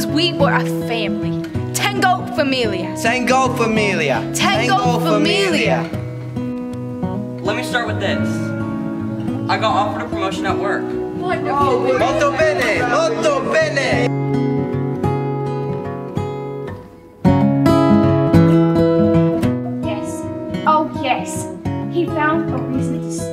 because we were a family. Tengo famiglia. Tengo famiglia. Tengo, Tengo famiglia. famiglia. Let me start with this. I got offered a promotion at work. Wonderful. Oh, molto bene, molto bene. Yes, oh yes, he found a reason to stay.